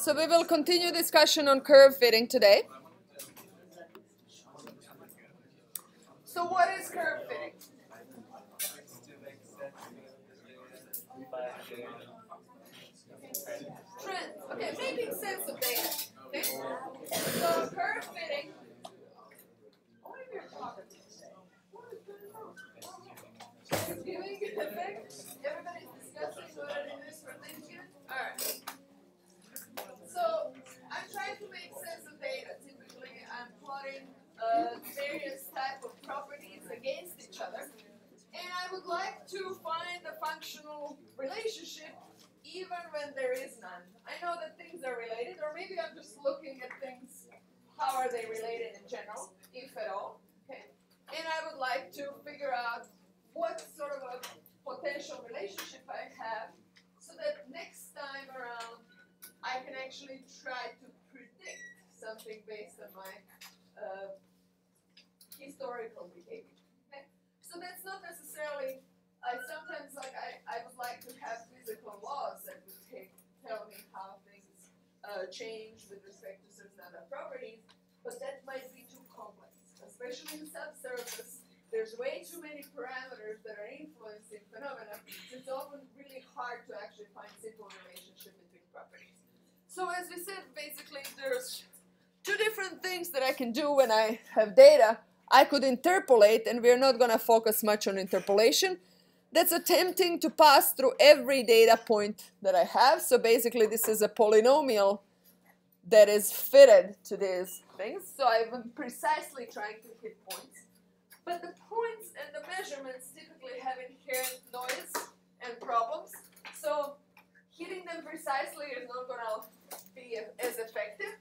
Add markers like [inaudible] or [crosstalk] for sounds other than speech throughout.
So we will continue discussion on curve fitting today. So what is curve fitting? Okay, making sense of data. Okay? So curve fitting. Giving effect. Everybody's discussing what it is for things here. Alright. So I'm trying to make sense of data. Typically, I'm plotting various type of properties against each other, and I would like to find a functional relationship even when there is none. I know that things are related, or maybe I'm just looking at things. How are they related in general, if at all? Okay, and I would like to figure out what sort of a potential relationship I have, so that next time around I can actually try to predict something based on my uh, historical behavior. So that's not necessarily. I sometimes like I, I would like to have physical laws that would take, tell me how things uh, change with respect to certain other properties, but that might be too complex, especially in subsurface. There's way too many parameters that are influencing phenomena. It's often really hard to actually find simple relationship between properties. So as we said, basically there's two different things that I can do when I have data. I could interpolate, and we're not going to focus much on interpolation. That's attempting to pass through every data point that I have. So basically this is a polynomial that is fitted to these things. So I'm precisely trying to hit points. But the points and the measurements typically have inherent noise and problems. So hitting them precisely is not going to be as effective.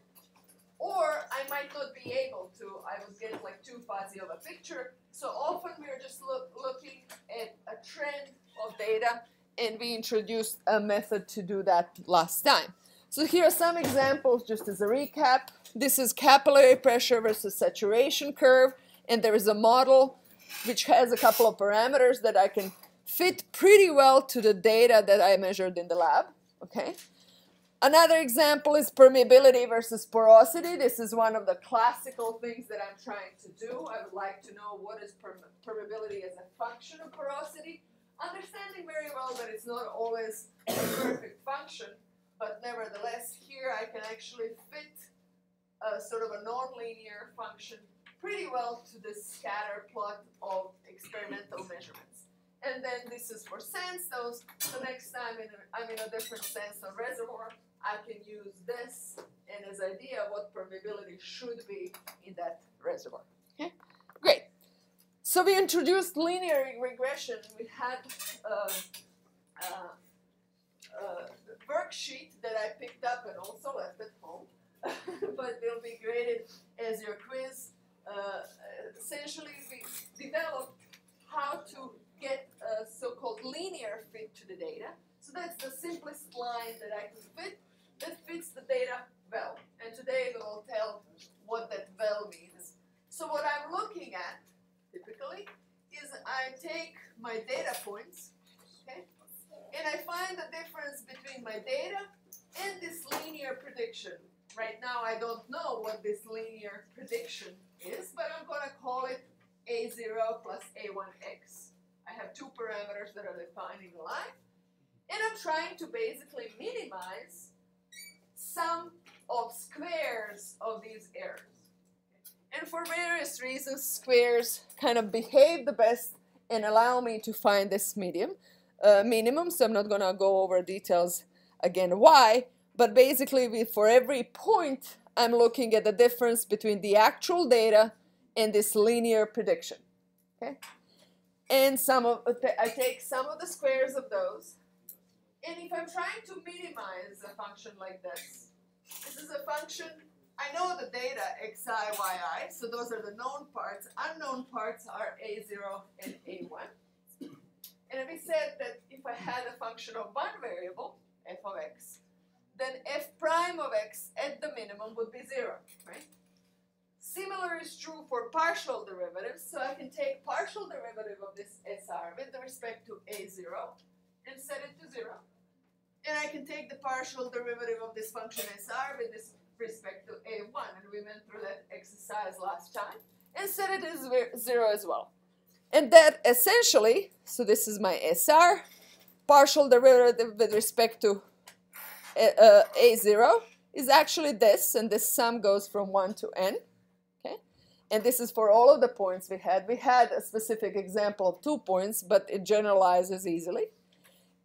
Or I might not be able to. I would get like too fuzzy of a picture. So often we're just look, looking at a trend of data, and we introduced a method to do that last time. So here are some examples just as a recap. This is capillary pressure versus saturation curve, and there is a model which has a couple of parameters that I can fit pretty well to the data that I measured in the lab. Okay. Another example is permeability versus porosity. This is one of the classical things that I'm trying to do. I would like to know what is perme permeability as a function of porosity. Understanding very well that it's not always a perfect function, but nevertheless, here I can actually fit a sort of a nonlinear function pretty well to this scatter plot of experimental measurements. And then this is for sandstones. So next time in a, I'm in a different sandstone reservoir, I can use this and as idea what permeability should be in that reservoir. Okay, great. So we introduced linear regression. We had uh, uh, a worksheet that I picked up and also left at home, [laughs] but they'll be graded as your quiz. Uh, essentially, we developed how to get a so-called linear fit to the data. So that's the simplest line that I could fit that fits the data well. And today we will tell what that well means. So what I'm looking at, typically, is I take my data points, okay, and I find the difference between my data and this linear prediction. Right now I don't know what this linear prediction is, but I'm going to call it A0 plus A1x. I have two parameters that are defining the line, and I'm trying to basically minimize sum of squares of these errors. And for various reasons, squares kind of behave the best and allow me to find this medium uh, minimum. So I'm not going to go over details again why, but basically with, for every point, I'm looking at the difference between the actual data and this linear prediction. Okay, and some of I take sum of the squares of those, and if I'm trying to minimize a function like this, this is a function, I know the data xi, yi, so those are the known parts. Unknown parts are a0 and a1. And we said that if I had a function of one variable, f of x, then f prime of x at the minimum would be 0, right? Similar is true for partial derivatives, so I can take partial derivative of this SR with respect to a0 and set it to 0. And I can take the partial derivative of this function SR with this respect to A1, and we went through that exercise last time, and set it as zero as well. And that essentially, so this is my SR, partial derivative with respect to uh, uh A0 is actually this, and this sum goes from 1 to n. Okay? And this is for all of the points we had. We had a specific example of two points, but it generalizes easily.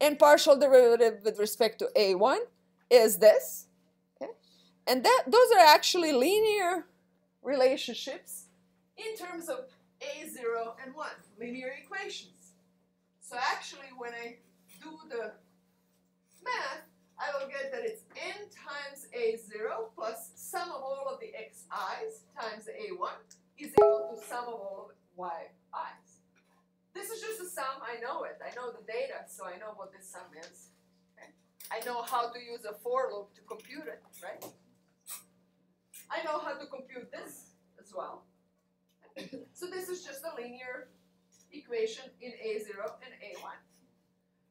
And partial derivative with respect to A1 is this. Okay? And that those are actually linear relationships in terms of A0 and 1, linear equations. So actually when I do the math, I will get that it's n times a0 plus sum of all of the xi's times a1 is equal to sum of all of yi's. This is just a sum, I know it. I know the data, so I know what this sum is. Okay? I know how to use a for loop to compute it, right? I know how to compute this as well. [coughs] so this is just a linear equation in A0 and A1.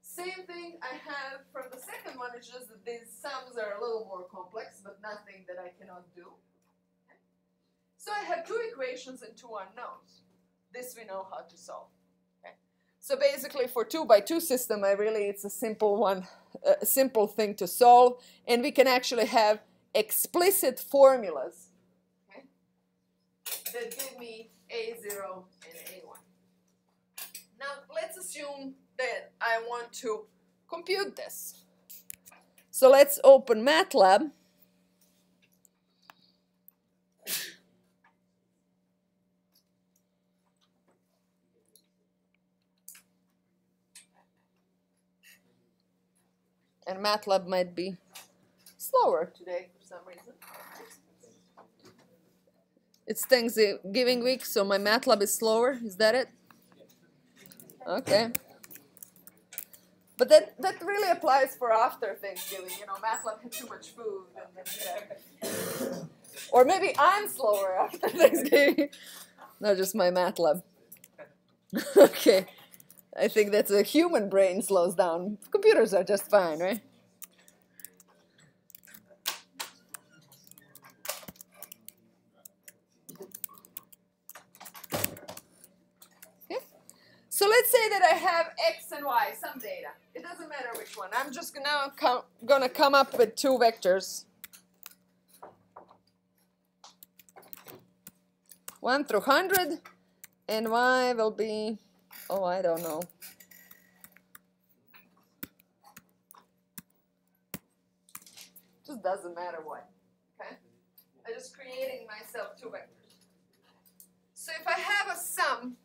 Same thing I have from the second one, it's just that these sums are a little more complex, but nothing that I cannot do. Okay. So I have two equations and two unknowns. This we know how to solve. So basically for two by two system, I really, it's a simple one, a simple thing to solve, and we can actually have explicit formulas that give me A0 and A1. Now let's assume that I want to compute this. So let's open MATLAB. And MATLAB might be slower today for some reason. It's Thanksgiving week, so my MATLAB is slower. Is that it? Okay. But that, that really applies for after Thanksgiving. You know, MATLAB had too much food. And, [laughs] or maybe I'm slower after [laughs] Thanksgiving. Not just my MATLAB. [laughs] okay. I think that's a human brain slows down. Computers are just fine, right? So let's say that I have x and y, some data. It doesn't matter which one. I'm just now gonna come up with two vectors. One through hundred, and y will be, oh, I don't know. Just doesn't matter what, okay? I'm just creating myself two vectors. So if I have a sum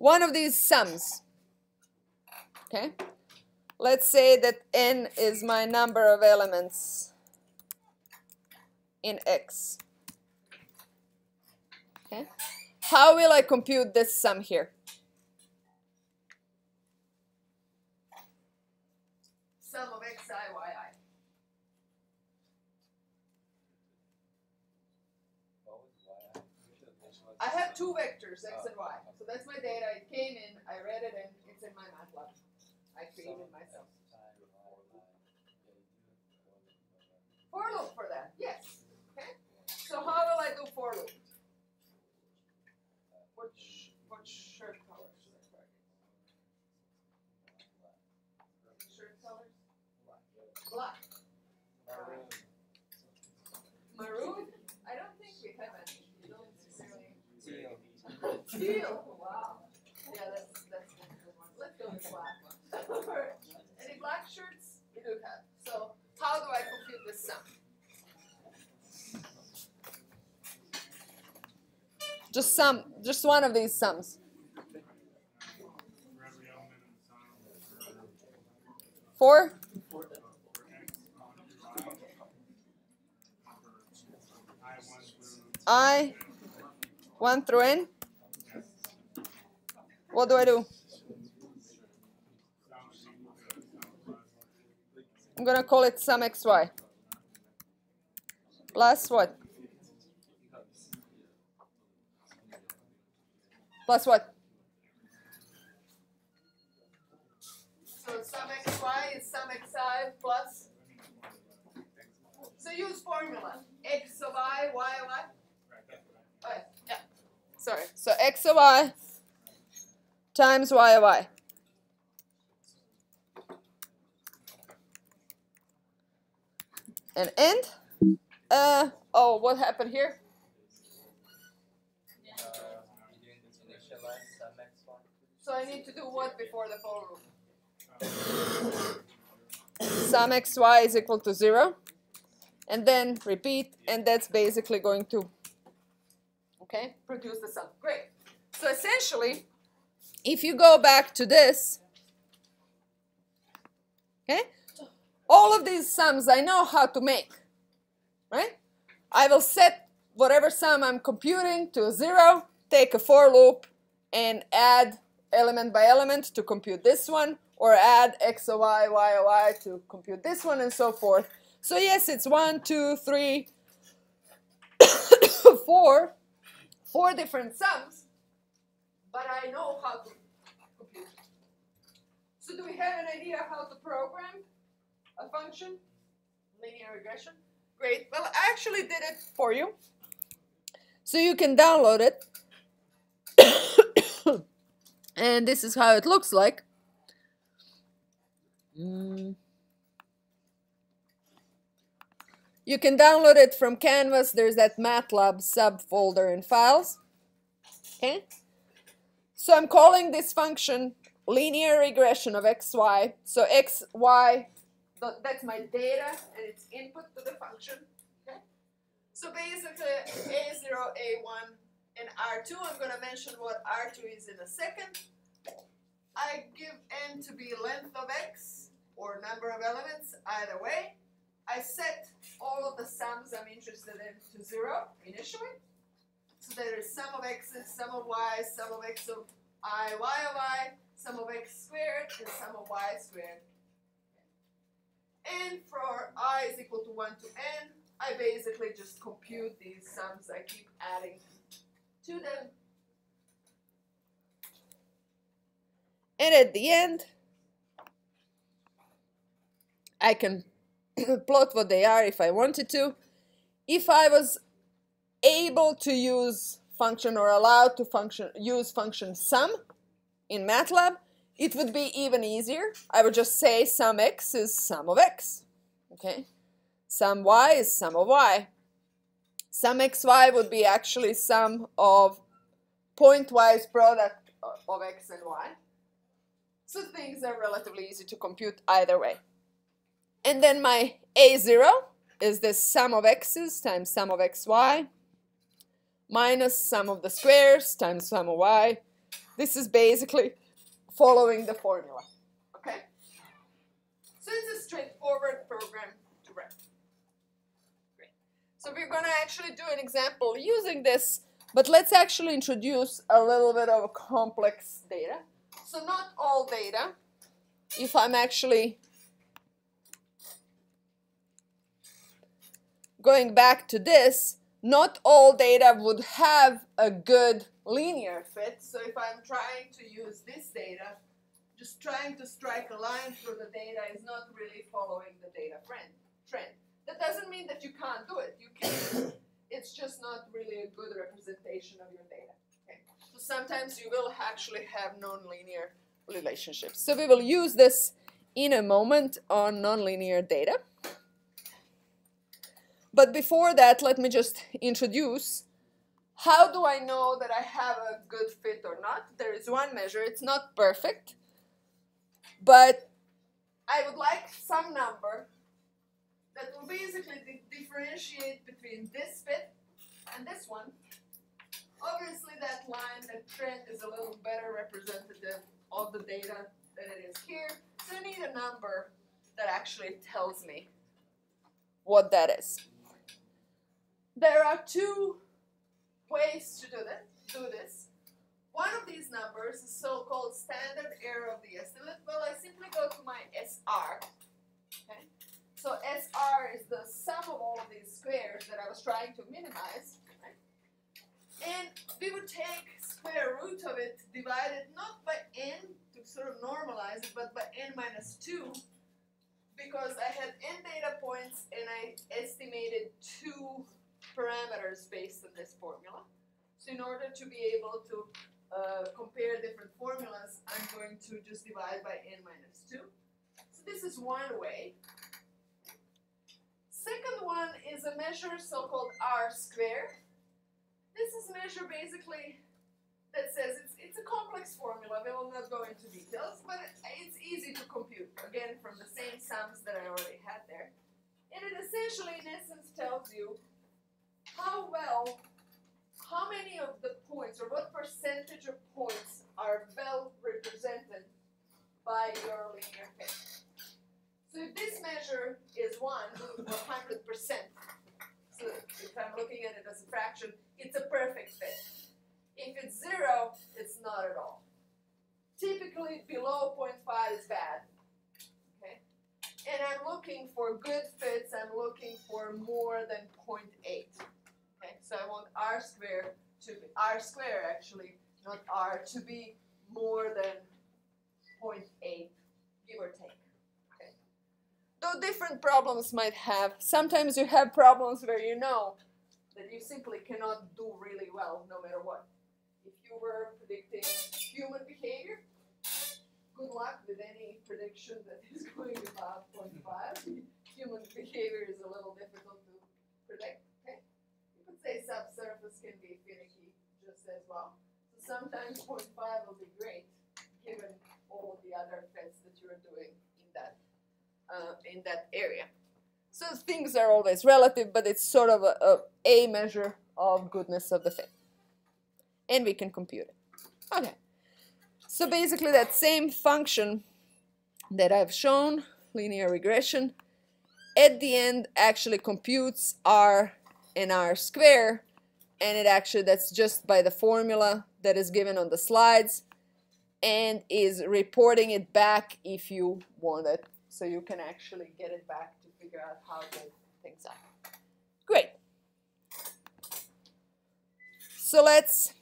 one of these sums. Okay? Let's say that n is my number of elements in X. Okay? How will I compute this sum here? Sum of xi, yi. I have two vectors, x and y. So that's my data. It came in, I read it, and it's in my MATLAB. I created myself. For loop for that, yes. Okay. So how will I do for loop? What, sh what shirt color should I target? Shirt colors? Black. Maroon. Maroon? I don't think we have any. Teal. Wow. Yeah, that's that's a good one. Let's go with black. one. [laughs] Any black shirts? We do have. So how do I compute this sum? Just some, just one of these sums. For? I, 1 through n? What do I do? I'm gonna call it sum xy. Plus what? Plus what? so xy is sum xi plus. So use formula. x of i, y of i. Okay, yeah. Sorry. So x of i times y of i. And end. Uh, oh, what happened here? So I need to do what before the for loop? Sum xy is equal to 0. And then repeat, and that's basically going to, okay, produce the sum. Great. So essentially, if you go back to this, okay, all of these sums I know how to make, right? I will set whatever sum I'm computing to a 0, take a for loop, and add element by element to compute this one, or add x o y, y o y to compute this one, and so forth. So yes, it's one, two, three, [coughs] four, four different sums, but I know how to compute. So do we have an idea how to program a function? Linear regression? Great. Well, I actually did it for you. So you can download it. [coughs] and this is how it looks like. Mm. You can download it from Canvas. There's that MATLAB subfolder in files. Okay. So I'm calling this function linear regression of xy. So xy, that's my data and it's input to the function. Okay. So basically a0, a1, and r2. I'm going to mention what r2 is in a second. I give n to be length of x or number of elements, either way. I set all of the sums I'm interested in to zero initially. So there is sum of x's, sum of y's, sum of x of i, y of i, sum of x squared, and sum of y squared. And for i is equal to 1 to n, I basically just compute these sums. I keep adding to them. And at the end, I can [clears throat] plot what they are if I wanted to. If I was able to use function or allowed to function use function sum in MATLAB, it would be even easier. I would just say sum x is sum of x. Okay? Sum y is sum of y. Sum xy would be actually sum of pointwise product of x and y. So things are relatively easy to compute either way. And then my a0 is the sum of x's times sum of xy minus sum of the squares times sum of y. This is basically following the formula. Okay? So it's a straightforward program. So we're going to actually do an example using this, but let's actually introduce a little bit of complex data. So not all data. If I'm actually going back to this, not all data would have a good linear fit. So if I'm trying to use this data, just trying to strike a line through the data is not really following the data trend. That doesn't mean that you can't do it. You can. [coughs] it's just not really a good representation of your data. Okay. So sometimes you will actually have nonlinear relationships. So we will use this in a moment on nonlinear data. But before that, let me just introduce how do I know that I have a good fit or not? There is one measure, it's not perfect, but I would like some number that will basically differentiate between this fit and this one. Obviously that line, that trend is a little better representative of the data than it is here. So I need a number that actually tells me what that is. There are two ways to do that, do this. One of these numbers is so-called standard error of the estimate. Well, I simply go to my SR. So SR is the sum of all of these squares that I was trying to minimize. And we would take square root of it divided not by n to sort of normalize it, but by n minus 2. two because I had n data points and I estimated two parameters based on this formula. So in order to be able to uh, compare different formulas, I'm going to just divide by n minus 2. So this is one way. Second one is a measure so-called R squared. This is a measure basically that says it's, it's a complex formula. We will not go into details, but it's easy to compute, again, from the same sums that I already had there. And it essentially, in essence, tells you how well, how many of the points, or what percentage of points are well represented by your linear fit. So if this measure is 1, or 100%, so if I'm looking at it as a fraction, it's a perfect fit. If it's 0, it's not at all. Typically below 0.5 is bad. Okay? And I'm looking for good fits, I'm looking for more than 0.8. Okay, so I want R squared to be, R square actually, not R, to be more than 0.8, give or take though different problems might have, sometimes you have problems where you know that you simply cannot do really well no matter what. If you were predicting human behavior, good luck with any prediction that [laughs] is going above 0.5. human behavior is a little difficult to predict. Okay? You could say subsurface can be finicky just as well. So sometimes 0.5 will be great given all the other fits that you're doing in that uh, in that area. So things are always relative, but it's sort of a, a, a measure of goodness of the fit. And we can compute it. Okay. So basically that same function that I've shown, linear regression, at the end actually computes r and r square, and it actually, that's just by the formula that is given on the slides, and is reporting it back if you want it so you can actually get it back to figure out how good things are. Great. So let's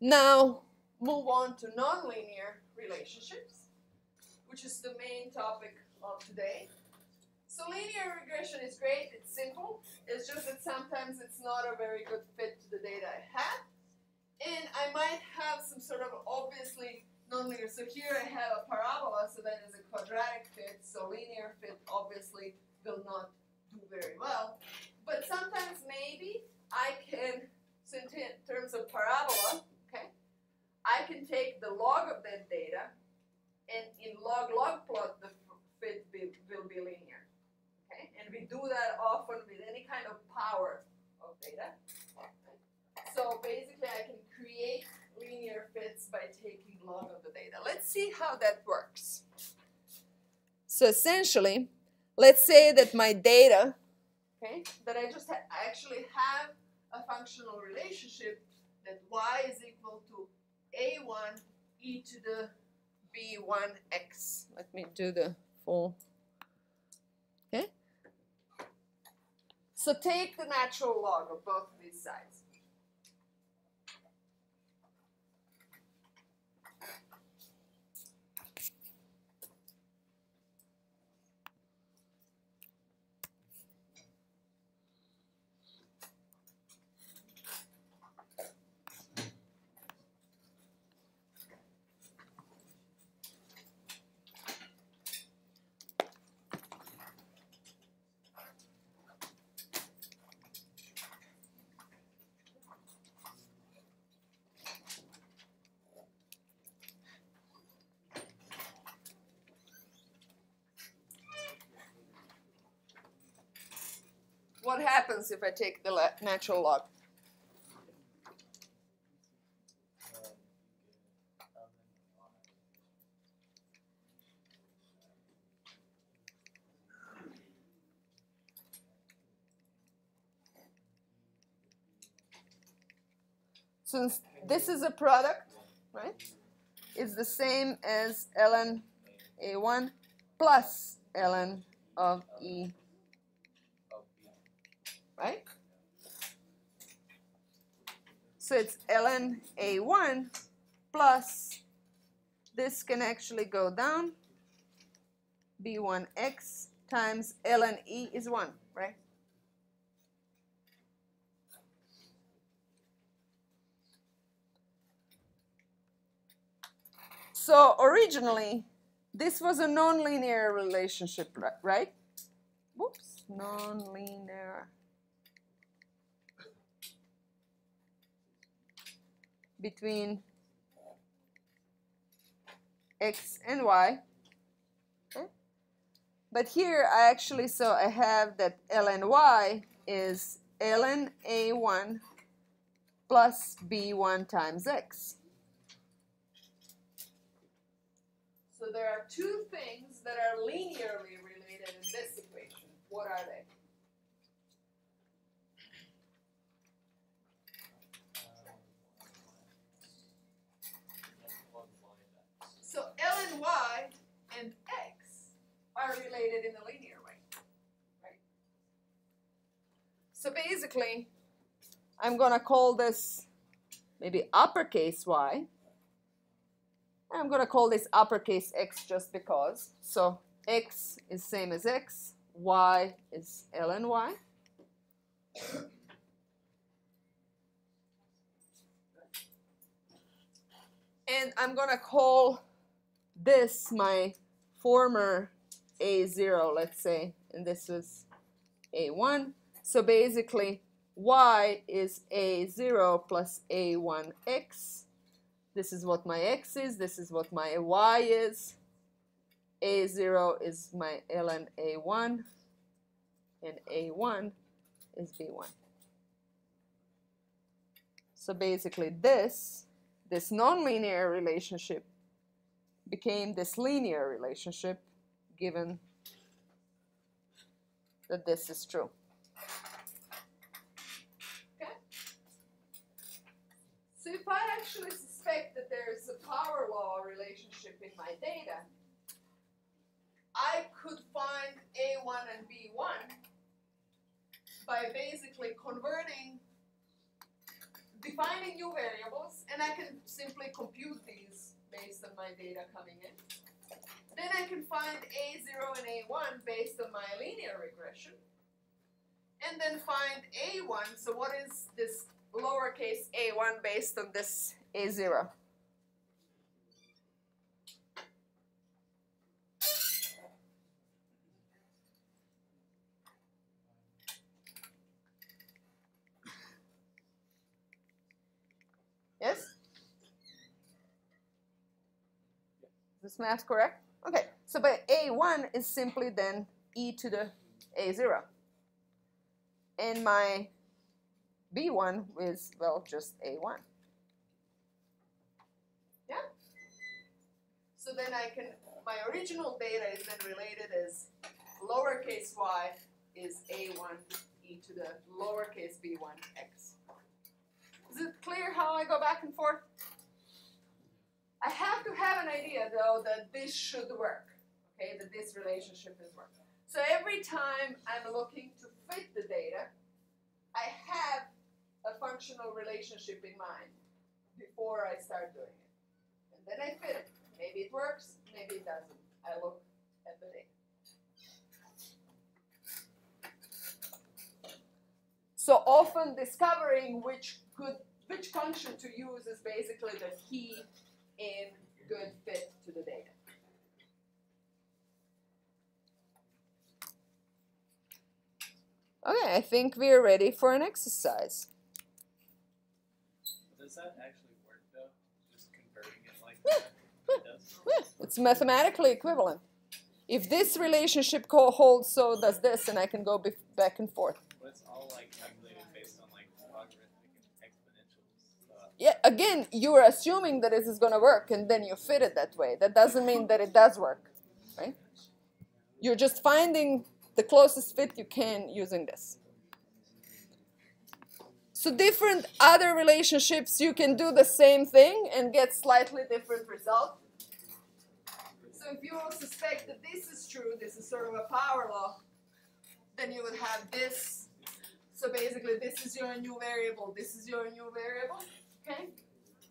now move on to nonlinear relationships, which is the main topic of today. So linear regression is great, it's simple, it's just that sometimes it's not a very good fit to the data I have. And I might have some sort of obviously nonlinear. So here I have a parabola, so that is a quadratic fit, so linear fit obviously will not do very well. But sometimes maybe I can, so in terms of parabola, okay, I can take the log of that data and in log-log plot the fit be, will be linear. Okay, and we do that often with any kind of power of data. So basically I can create linear fits by taking log of the data. Let's see how that works. So essentially, let's say that my data, okay, that I just ha actually have a functional relationship that y is equal to a1 e to the b1x. Let me do the full, okay? So take the natural log of both of these sides. What happens if I take the natural log? Since this is a product, right, it's the same as ln a1 plus ln of e So it's ln A1 plus this can actually go down. B1x times ln E is 1, right? So originally, this was a nonlinear relationship, right? Whoops, nonlinear. Between x and y. Okay. But here I actually, so I have that ln y is ln a1 plus b1 times x. So there are two things that are linearly related in this equation. What are they? So L and Y and X are related in a linear way, right? I'm going to call this maybe uppercase Y. I'm going to call this uppercase X just because. So X is same as X, Y is ln Y. And I'm going to call this my former A0, let's say, and this was A1. So basically, y is A0 plus A1x. This is what my x is, this is what my y is. A0 is my ln A1, and A1 is B1. So basically this, this nonlinear relationship became this linear relationship given that this is true. So if I actually suspect that there's a power law relationship in my data, I could find A1 and B1 by basically converting, defining new variables, and I can simply compute these based on my data coming in. Then I can find A0 and A1 based on my linear regression. And then find A1, so what is this lowercase a1 based on this A0. Yes? This math correct? Okay, so by A1 is simply then e to the A0. And my B1 is, well, just A1. Yeah? So then I can, my original data is then related as lowercase y is a1 e to the lowercase b1 x. Is it clear how I go back and forth? I have to have an idea though that this should work, okay, that this relationship is working. So every time I'm looking to fit the data, I have a functional relationship in mind before I start doing it. And then I fit it. Maybe it works, maybe it doesn't. I look at the data. So often discovering which good which function to use is basically the key in good fit to the data. Okay, I think we're ready for an exercise. Does that actually work though? Just converting it like that? It? It's mathematically equivalent. If this relationship holds, so does this, and I can go back and forth. But it's all like calculated based on like logarithmic and exponential stuff. Yeah, again, you are assuming that this is going to work, and then you fit it that way. That doesn't mean that it does work, right? You're just finding the closest fit you can using this. So different other relationships, you can do the same thing and get slightly different result. So if you all suspect that this is true, this is sort of a power law, then you would have this. So basically this is your new variable, this is your new variable, okay?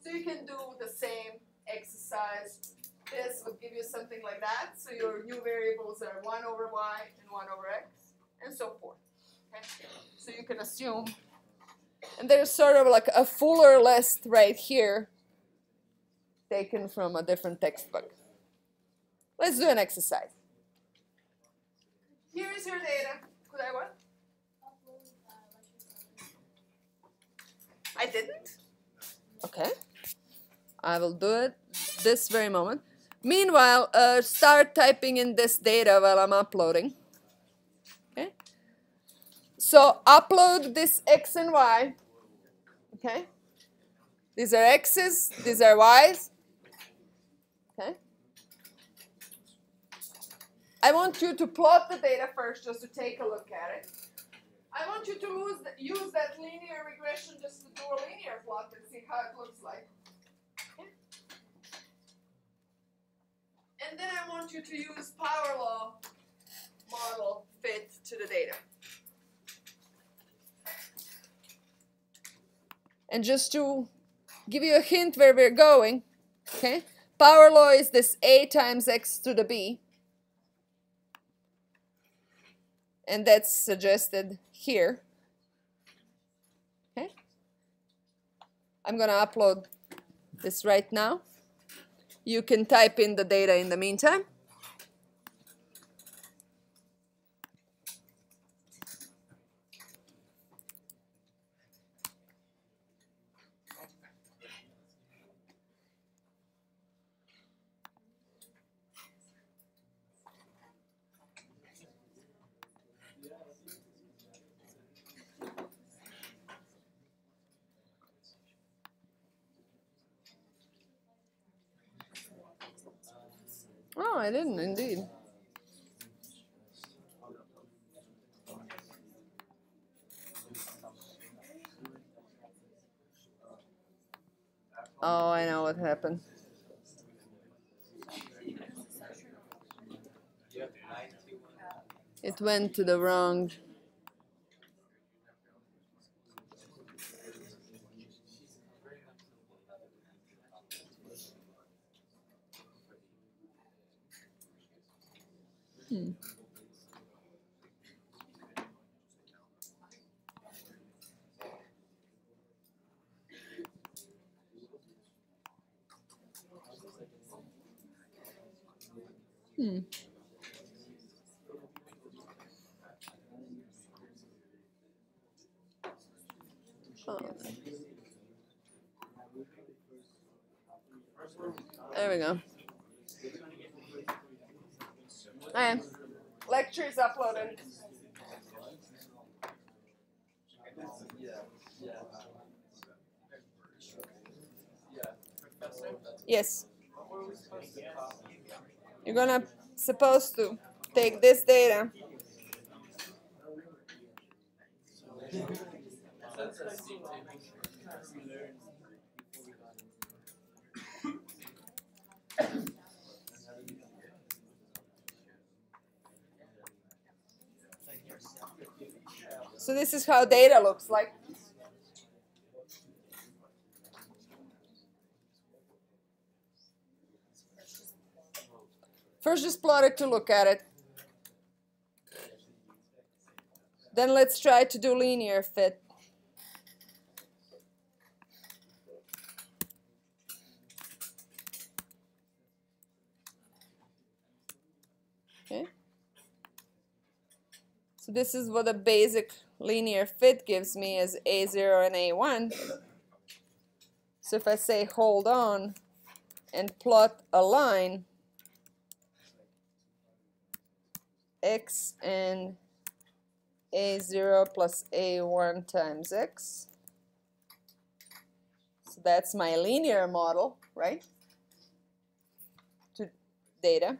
So you can do the same exercise this would give you something like that. So your new variables are 1 over y and 1 over x, and so forth. Okay? So you can assume. And there's sort of like a fuller list right here taken from a different textbook. Let's do an exercise. Here's your data. Could I what? I didn't? Okay. I will do it this very moment. Meanwhile, uh, start typing in this data while I'm uploading. So upload this x and y. Okay. These are x's, these are y's. Okay. I want you to plot the data first just to take a look at it. I want you to use, the, use that linear regression just to do a linear plot and see how it looks like. And then I want you to use power law model fit to the data. And just to give you a hint where we're going, okay, power law is this a times x to the b. And that's suggested here. Okay. I'm going to upload this right now. You can type in the data in the meantime. Oh, I didn't indeed. Oh, I know what happened. It went to the wrong. Hmm. Hmm. Oh. There we go. Okay. Lecture is uploaded. Yes. You're gonna supposed to take this data. So this is how data looks like. First just plot it to look at it. Then let's try to do linear fit. Okay. So this is what a basic linear fit gives me as A0 and A1. So if I say hold on and plot a line, x and a0 plus a1 times x. So that's my linear model, right? To data.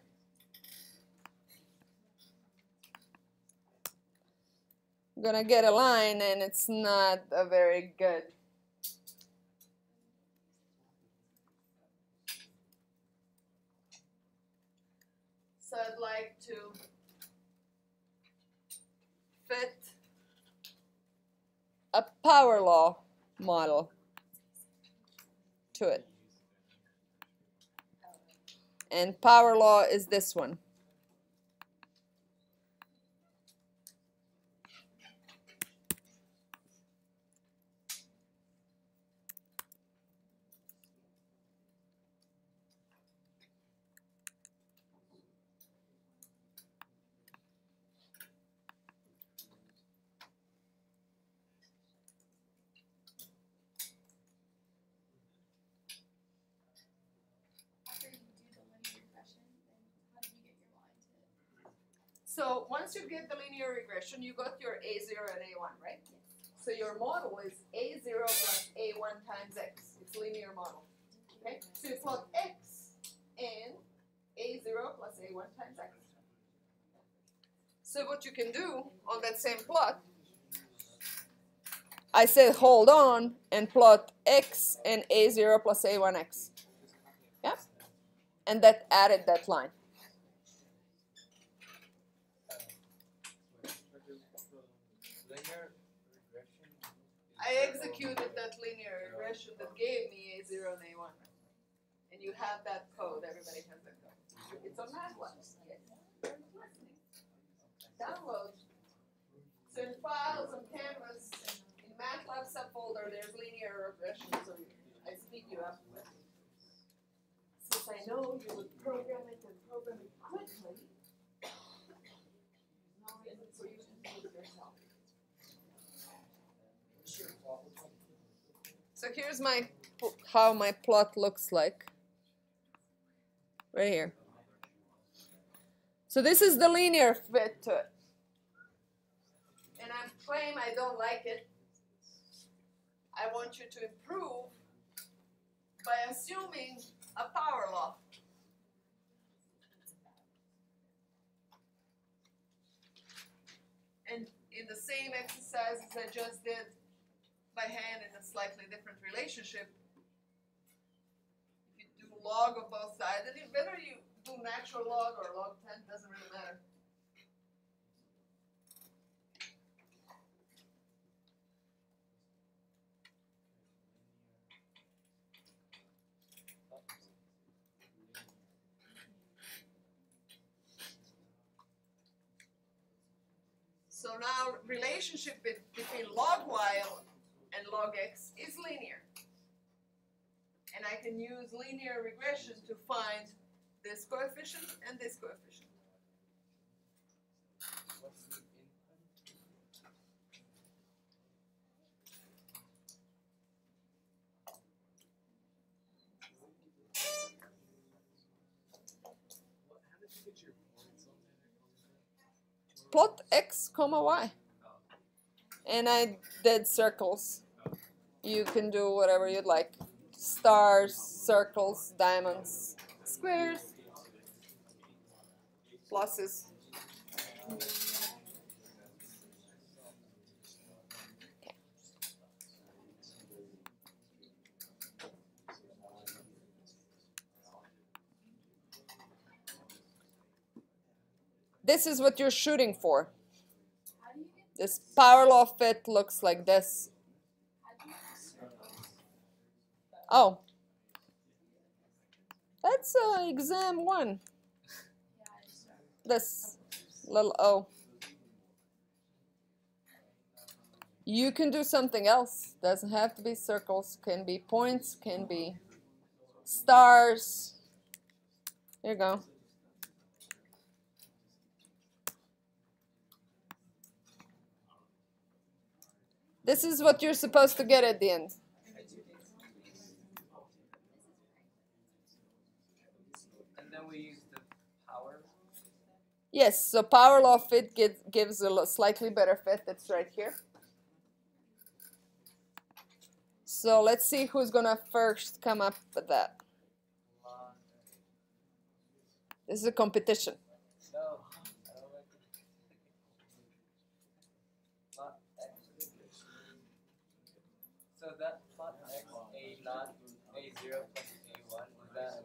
I'm gonna get a line and it's not a very good So I'd like to fit a power law model to it. and power law is this one. After you do the linear regression, then how do you get your line to? So once you get the you got your A0 and A1, right? So your model is A0 plus A1 times X. It's linear model. Okay? So you plot X and A0 plus A1 times X. So what you can do on that same plot, I said hold on and plot X and A0 plus A1X. Yeah? And that added that line. I executed that linear regression that gave me a zero and a one. And you have that code, everybody has that code. It's on MATLAB. Download. So in files on Canvas, in MATLAB subfolder, there's linear regression, so I speed you up. Since I know you would program it and program it quickly, no reason for you to do it yourself. So here's my how my plot looks like. Right here. So this is the linear fit to it. And I claim I don't like it. I want you to improve by assuming a power law. And in the same exercises I just did by hand in a slightly different relationship. If you do log of both sides, and whether you do natural log or log 10 doesn't really matter. So now relationship between log y and log x is linear. And I can use linear regression to find this coefficient and this coefficient. Plot x comma y. And I did circles. You can do whatever you'd like. Stars, circles, diamonds, squares, pluses. This is what you're shooting for. This power law fit looks like this. how do you get circles? Oh. That's uh, exam one. This little O. You can do something else. Doesn't have to be circles. Can be points. Can be stars. Here you go. This is what you're supposed to get at the end. Then we use the power. Yes, so power law fit gives, gives a slightly better fit. It's right here. So let's see who's gonna first come up with that. This is a competition. No, I don't like it. Plot x. So that plot x a not a zero plus a one is that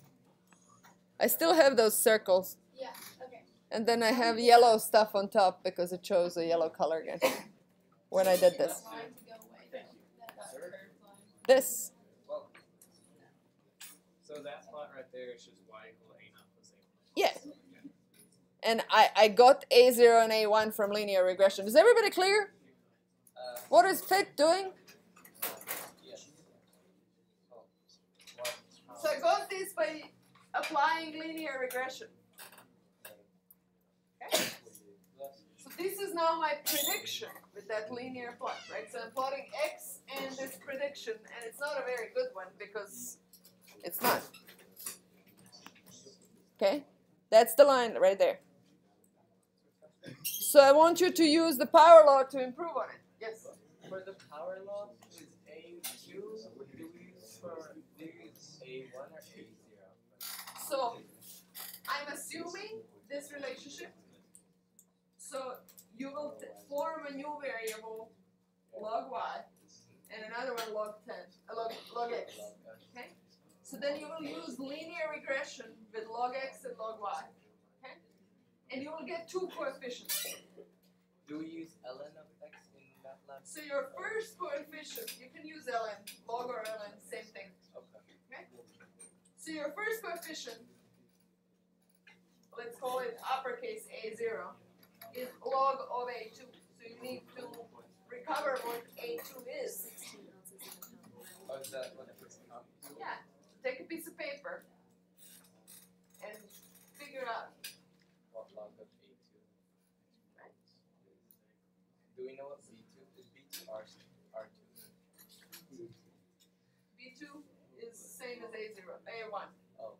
I still have those circles. Yeah. Okay. And then I have yellow stuff on top because it chose a yellow color again [laughs] when I did this. Line to go away. though. That, that curved line. This, So that spot right there is just y equal a naught plus a. yeah. And I, I got A0 and A1 from linear regression. Is everybody clear? Uh, what is fit doing? So I got this by applying linear regression. Okay? So this is now my prediction with that linear plot, right? So I'm plotting x and this prediction, and it's not a very good one because it's not. Okay? That's the line right there. So I want you to use the power law to improve on it. Yes? For the power law, is A two do we use for you A one? So I'm assuming this relationship. So you will form a new variable log y and another one log 10, uh, log, log x. Okay? So then you will use linear regression with log x and log y. Okay? And you will get two coefficients. Do we use ln of x in MATLAB? So your first coefficient, you can use ln, log or ln, same thing. Okay. So your first coefficient, let's call it uppercase A0, is log of A2. So you need to recover what A2 is. Oh, is that what it's called? Yeah, take a piece of paper and figure out. What log of A two? Right. Do we know what B two is? B two R R two. B2 is same as A0, A1. Oh.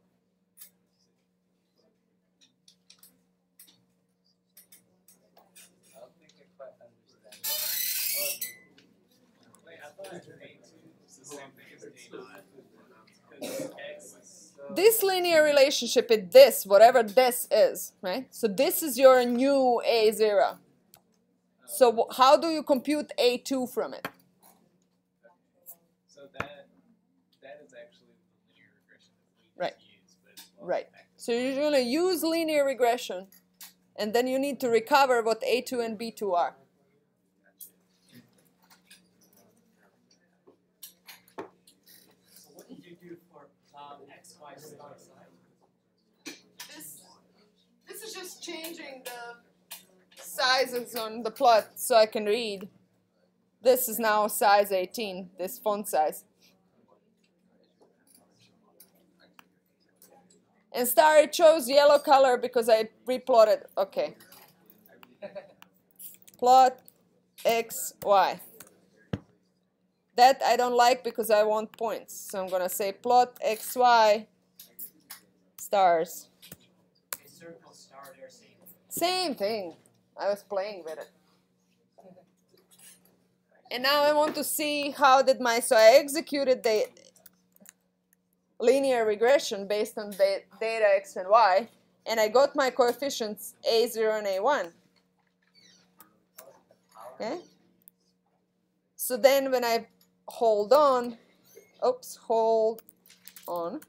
I don't think I quite understand. Wait, I thought a two is the same thing as a naught. X so. This linear relationship is this, whatever this is, right? So this is your new A0. So how do you compute A2 from it? So that that is actually the linear regression that we Right. use, but it's well Right. So you're going to use linear regression, and then you need to recover what A2 and B2 are. So what did you do for um, x, y star side? This, this is just changing the sizes on the plot so I can read. This is now size 18, this font size. And star it chose yellow color because I replotted. Okay. Plot x, y. That I don't like because I want points. So I'm gonna say plot x, y stars. Same thing. I was playing with it. And now I want to see how did my so I executed the linear regression based on the data x and y, and I got my coefficients a0 and a1. Okay. So then when I hold on, oops, hold on,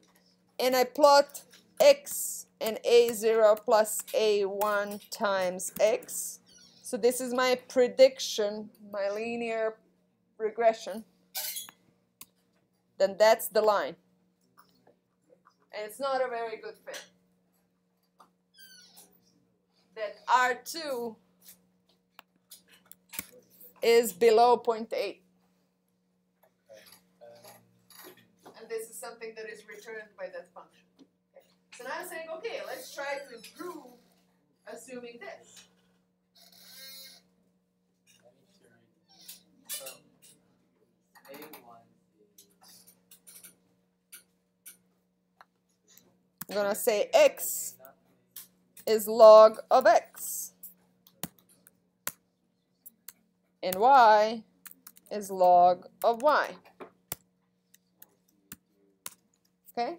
and I plot x and a0 plus a1 times x. So this is my prediction, my linear regression. Then that's the line. And it's not a very good fit. That R2 is below 0.8. Um, And this is something that is returned by that function. So now I'm saying, okay, let's try to improve assuming this. let me show you. So A one is I'm gonna say x is log of x. And y is log of y. Okay?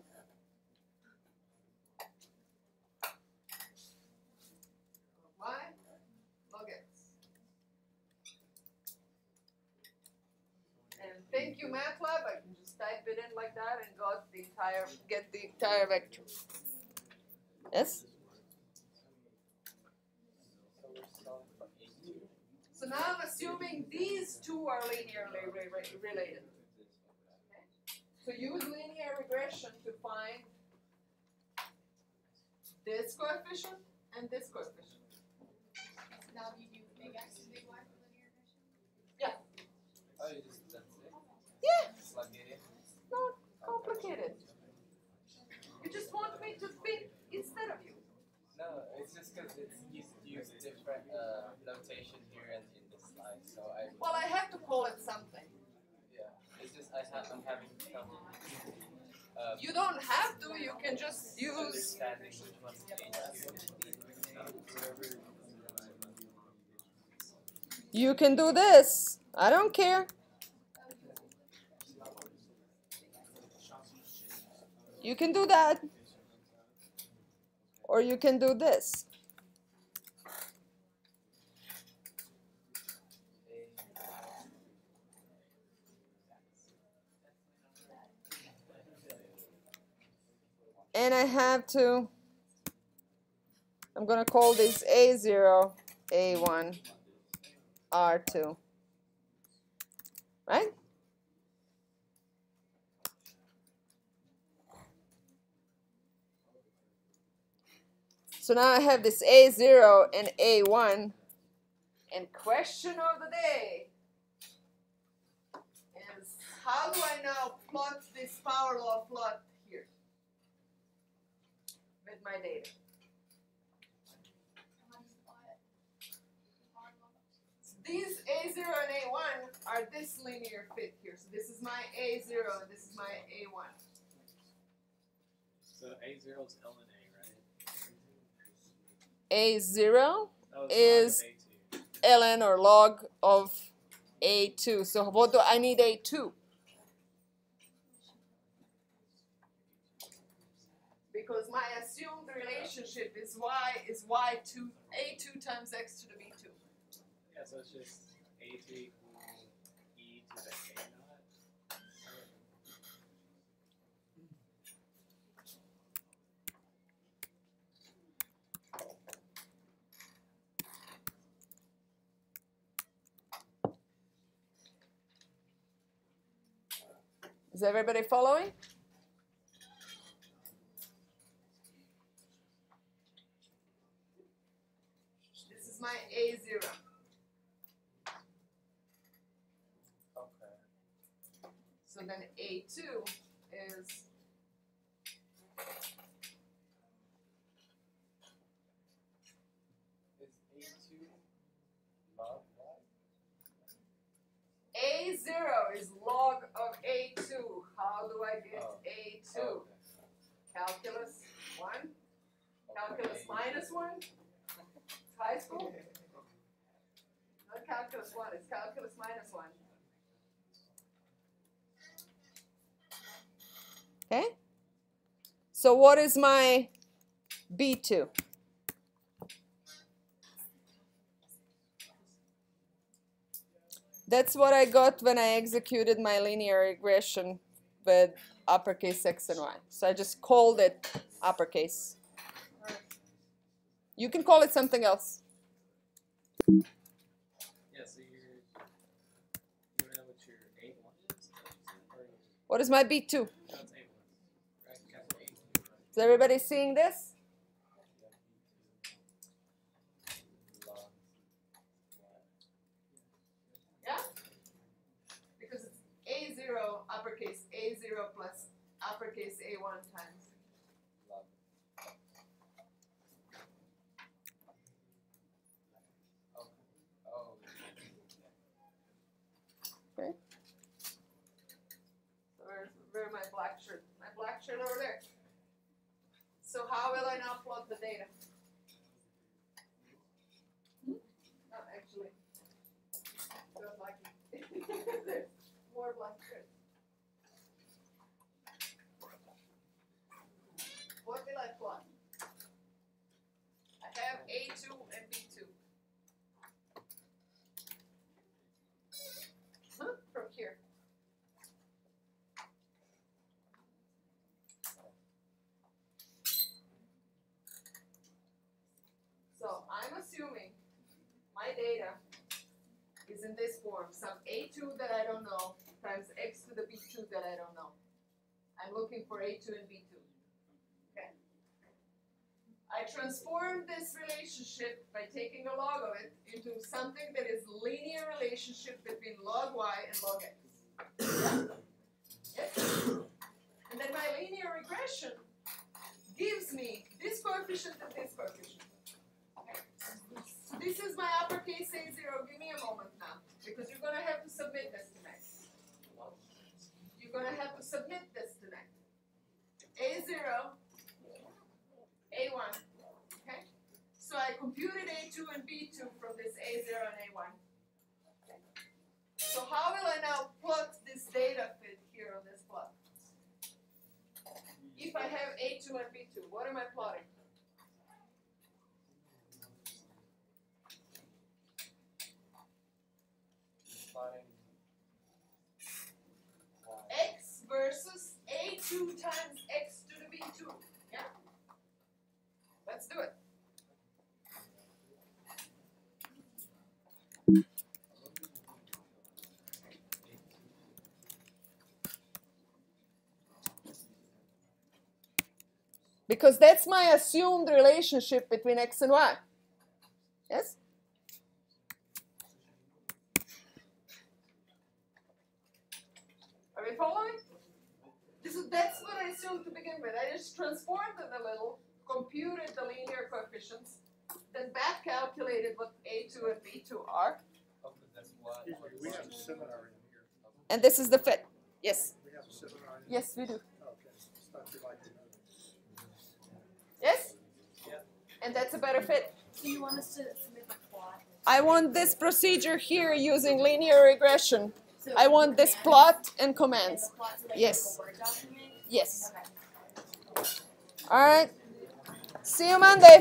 Y thank you MATLAB, I can just type it in like that and got the entire, get the entire vector. Yes? So we're solving for A two. So now I'm assuming these two are linearly re- re- related. So use linear regression to find this coefficient and this coefficient. Now you do big X and big Y for linear regression. You just that's it. Yeah. Complicated. You just want me to fit instead of you. No, it's just because it's used use different uh, notation here and in the slide. So I Well, I have to call it something. yeah. It's just I have I'm having some uh, You don't have to, you can just use. understanding which one's A two and B two. You can do this. I don't care. You can do that. Or you can do this. And I have to, I'm going to call this A0, A1, R2. Right? So now I have this A0 and A1. And question of the day is how do I now plot this power law plot here with my data? So these A0 and A1 are this linear fit here. So this is my A0 and this is my A1. So A zero is L and A, right? a0 is ln or log of a2. So what do I need a2? Because my assumed relationship is y is y2 a2 times x to the b2. Yeah, so it's just a2 Is everybody following? This is my A0. Okay. So then A2 is Is A two log what? A0 is log of A2. How do I get Oh. A2? Oh, Calculus 1? okay. Calculus minus 1? High school? Not calculus 1, it's calculus minus 1. Okay? So what is my B2? That's what I got when I executed my linear regression with uppercase X and Y. So I just called it uppercase. You can call it something else. Yeah, so you're you wanna know what your A one is? Or your- What is my B2? no, it's A one. Right, capital A two, right? Is everybody seeing this? Yeah? Because it's A0 uppercase A0 plus uppercase A1 times. Okay. Oh. So where's, where my black shirt? My black shirt over there. So how will I now plot the data? Hmm? Oh, actually, don't like it. There's more black shirts. What will I plot? I have A2 and B2. Huh? From here. assuming my data is in this form, some a2 that I don't know times x to the b2 that I don't know. Looking for a2 and b2. Okay. I transform this relationship by taking a log of it into something that is linear relationship between log y and log x. Yes? And then my linear regression gives me this coefficient and this coefficient. Okay? So this is my uppercase A0. Give me a moment now, because you're gonna have to submit this tonight. You're gonna have to submit this. A0, A1. Okay? So I computed A2 and B2 from this A0 and A1. Okay. So how will I now plot this data fit here on this plot? If I have A2 and B2, what am I plotting? Plotting X versus A2 times X to the B2. Yeah? Let's do it. Because that's my assumed relationship between X and Y. Yes? Are we following? This is, that's what I assumed to begin with. I just transformed it a little, computed the linear coefficients, then back calculated what A2 and B2 are, that's. We have a seminar in here. and this is the fit. Yes. We have a seminar in Yes, we do. Okay, it's not too like to know. Yes? Yeah. And that's a better fit. So you want us to submit the plot? I want this procedure here using linear regression. So I want this plot and And commands. the plot's like Yes. Yes. Okay. All right. See you Monday.